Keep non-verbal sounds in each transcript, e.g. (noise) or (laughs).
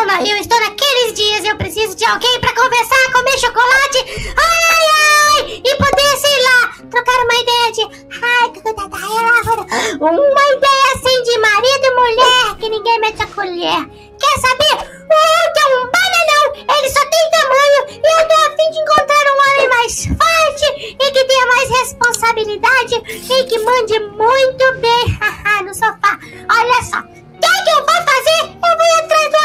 estou, na, eu estou naqueles dias, eu preciso de alguém pra conversar, comer chocolate, ai, ai, e poder, sei lá, trocar uma ideia de, ai, uma ideia assim de marido e mulher, que ninguém mete a colher. Quer saber? O Hulk é um bananão, ele só tem tamanho, e eu tô a fim de encontrar um homem mais forte, e que tenha mais responsabilidade, e que mande muito bem, (laughs) no sofá. Olha só, o que, eu vou fazer? Eu vou atrás do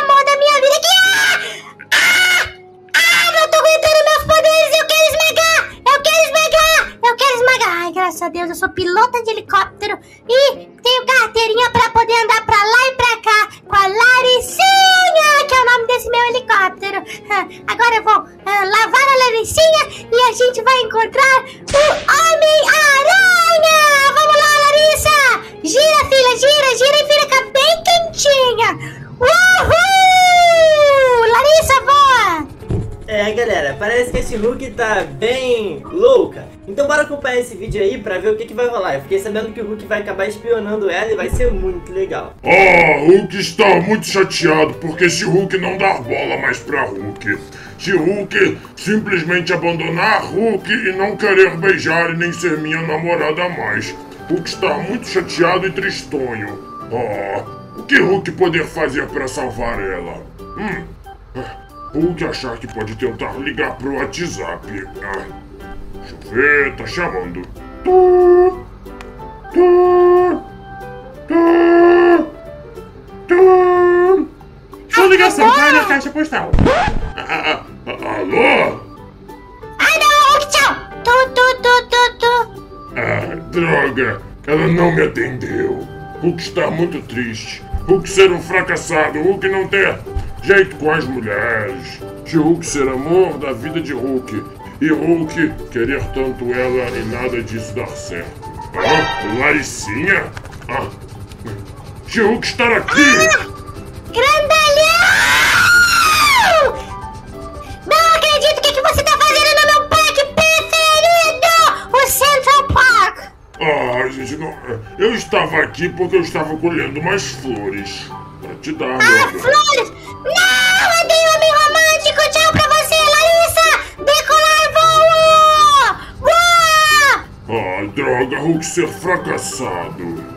graças a Deus, eu sou pilota de helicóptero. E tenho carteirinha pra poder andar pra lá e pra cá com a Laricinha, que é o nome desse meu helicóptero. (laughs) Agora eu vou uh, lavar a Laricinha e a gente vai encontrar o Homem-Aranha. Vamos lá, Larissa. Gira, filha, gira, gira e fica bem quentinha. Uhul! Larissa, voa! É, galera, parece que esse Hulk tá bem louca. Então bora acompanhar esse vídeo aí pra ver o que, que vai rolar. Eu fiquei sabendo que o Hulk vai acabar espionando ela e vai ser muito legal. Ah, Hulk está muito chateado porque esse Hulk não dá bola mais pra Hulk. Se Hulk simplesmente abandonar Hulk e não querer beijar e nem ser minha namorada mais. Hulk está muito chateado e tristonho. Ah, o que Hulk poder fazer para salvar ela? Hum, Hulk achar que pode tentar ligar pro WhatsApp. Ah, ver, tá chamando. Tu, tu, tu, tu. Sua ligação cai na caixa postal. Ah, ah, alô? Ai, não, Hulk, tchau! Tu, tu, tu, tu, tu. Ah, droga, ela não me atendeu. Hulk está muito triste. Hulk ser um fracassado. Hulk não ter jeito com as mulheres. De Hulk ser amor da vida de Hulk. E Hulk querer tanto ela e nada disso dar certo. Ah, Laricinha? Ah, de Hulk estar aqui! Grandalhão! Não acredito! O que, que você tá fazendo no meu parque preferido! O Central Park! Ah, gente, não. Eu estava aqui porque eu estava colhendo umas flores. Pra te dar, Ah, flores! Não! Droga, Hulk ser fracassado.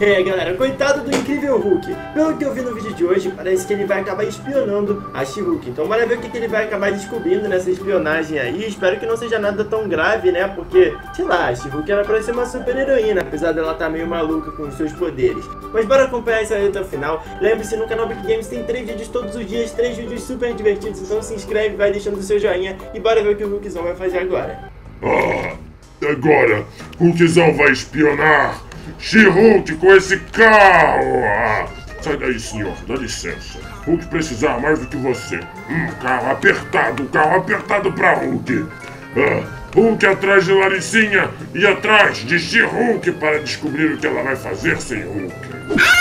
É, galera, coitado do incrível Hulk. Pelo que eu vi no vídeo de hoje, parece que ele vai acabar espionando a She-Hulk. Então bora ver o que, que ele vai acabar descobrindo nessa espionagem aí. Espero que não seja nada tão grave, né? Porque, sei lá, a She-Hulk era pra ser uma super heroína, apesar dela estar meio maluca com os seus poderes. Mas bora acompanhar isso aí até o final. Lembre-se, no canal Big Games tem três vídeos todos os dias, três vídeos super divertidos. Então se inscreve, vai deixando o seu joinha e bora ver o que o Hulkzão vai fazer agora. Ah, agora, Hulkzão vai espionar She-Hulk com esse carro. Ah, sai daí, senhor, dá licença. Hulk precisar mais do que você. Hum, carro apertado, carro apertado pra Hulk. Ah, Hulk atrás de Laricinha e atrás de She-Hulk para descobrir o que ela vai fazer sem Hulk.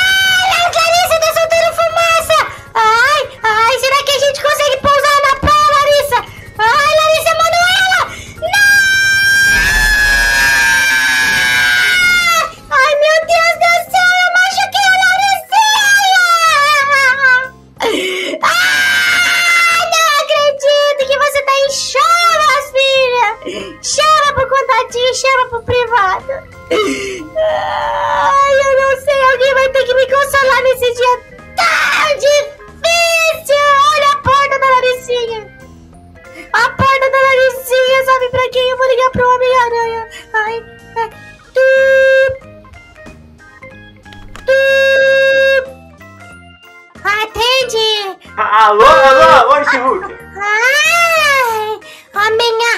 Atende! Alô, alô, oi, She-Hulk. Ai, Homem-Aranha!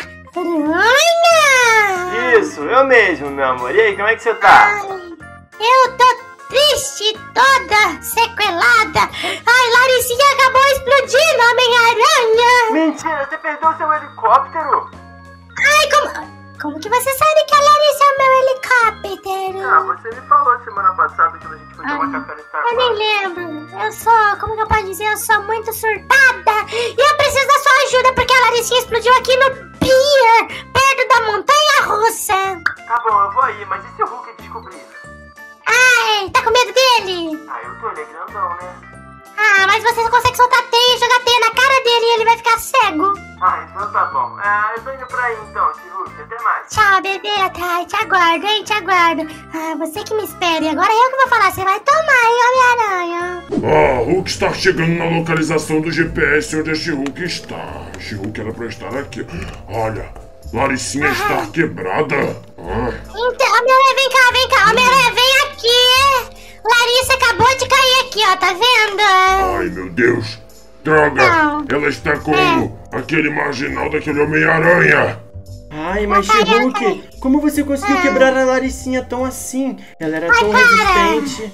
Isso, eu mesmo, meu amor. E aí, como é que você tá? Ai, eu tô triste, toda sequelada. Ai, Laricinha acabou explodindo, Homem-Aranha. Mentira, você perdeu seu helicóptero? Ai, como... Como que você sabe que a Larissa é o meu helicóptero? Ah, você me falou semana passada quando a gente foi tomar café no Eu nem lembro. Eu sou, como que eu posso dizer? Eu sou muito surtada. E eu preciso da sua ajuda porque a Laricinha explodiu aqui no pier, perto da montanha russa. Tá bom, eu vou aí, mas e se o Hulk descobrir isso? Ai, tá com medo dele? Ah, eu tô, ele é grandão, né? Ah, mas você consegue soltar teia e jogar teia na cara dele e ele vai ficar cego. Ah, então tá bom. Ah, eu tô indo pra aí então, Hulk. Até mais. Tchau, bebê. Até, te aguardo, hein? Te aguardo. Ah, você que me espere. Agora eu que vou falar. Você vai tomar, hein, Homem-Aranha? Ah, Hulk está chegando na localização do GPS onde a She-Hulk está. A She-Hulk era pra estar aqui. Olha, Laricinha está quebrada. Ah, Então, Homem-Aranha, vem cá, vem cá. Homem-Aranha, vem aqui. Larissa acabou de cair aqui, ó. Tá vendo? ai, meu Deus. Droga, Não. ela está como aquele marginal daquele Homem-Aranha. Ai, mas She-Hulk, como você conseguiu quebrar a Laricinha tão assim? Ela era tão para. resistente.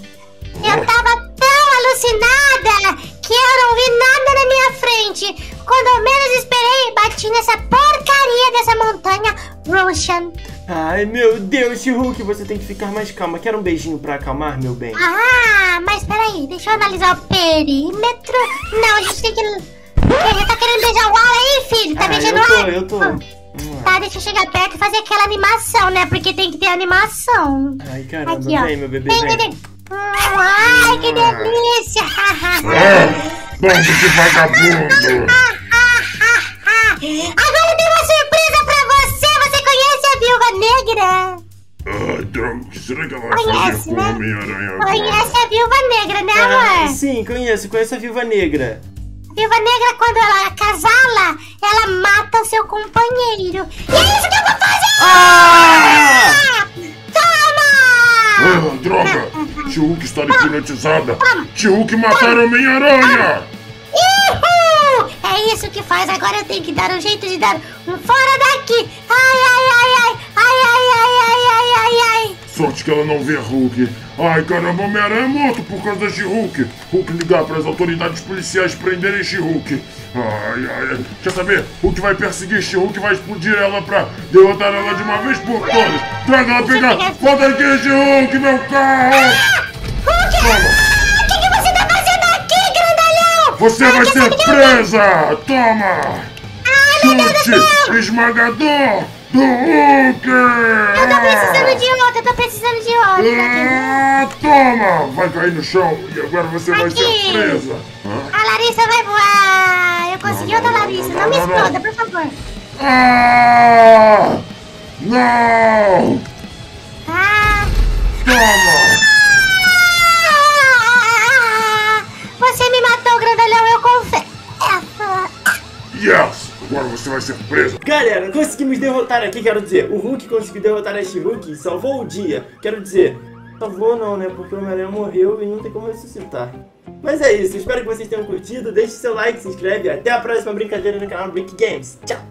Eu tava tão alucinada que eu não vi nada na minha frente. Quando eu menos esperei, bati nessa porcaria dessa montanha Russian. Ai, meu Deus, She-Hulk, você tem que ficar mais calma. Quer um beijinho pra acalmar, meu bem? Ah, mas peraí, deixa eu analisar o perímetro. Não, a gente tem que. Ele tá querendo beijar o ar aí, filho? Tá Ah, beijando eu o tô, ar? eu tô. Tá, deixa eu chegar perto e fazer aquela animação, né? Porque tem que ter animação. Ai, caramba, Aqui, ó. vem, meu bebê, Vem, vem, vem. Hum, Ai, que delícia! (laughs) Ah, bando de vagabundo. Agora será que ela vai fazer Conhece, com o né? Homem-Aranha agora? Conhece a Viúva Negra, né, Ah, amor? sim, conheço, conheço a Viúva Negra. Viúva Negra, quando ela casala, ela mata o seu companheiro. E é isso que eu vou fazer! Ah! Toma! Ah, droga! She-Hulk está hipnotizada! She-Hulk mataram o Homem-Aranha! Ihu! É isso que faz, agora eu tenho que dar um jeito de dar um fora daqui! Ai, ai, ai! Ai, Sorte que ela não vê Hulk. Ai, caramba, Homem-Aranha é morto por causa da She-Hulk. Hulk ligar para as autoridades policiais prenderem She-Hulk. Ai, ai, ai. Quer saber? Hulk vai perseguir She-Hulk, vai explodir ela pra derrotar ela de uma vez por todas. Traga ela pegar. Volta aqui, She-Hulk, meu carro! Hulk! Toma. Ah, O que, que você tá fazendo aqui, grandalhão? Você Ai, vai ser presa! Toma! Chute esmagador do Hulk! Eu tô precisando de outra, eu tô precisando de outra. Ah, toma! Vai cair no chão e agora você vai ser Aqui. presa. A Larissa vai voar. Eu consegui Não, outra não, Larissa. não, Não me exploda, por favor. Ah! Não! Ah, Toma! ah, Você me matou, grandalhão, eu confesso. Yes! Agora você vai ser presa. Galera, conseguimos derrotar aqui, quero dizer, o Hulk conseguiu derrotar a She-Hulk e salvou o dia. Quero dizer, salvou não, né? Porque o Homem-Aranha morreu e não tem como ressuscitar. Mas é isso, espero que vocês tenham curtido. Deixe seu like, se inscreve até a próxima brincadeira no canal Brick Games. Tchau!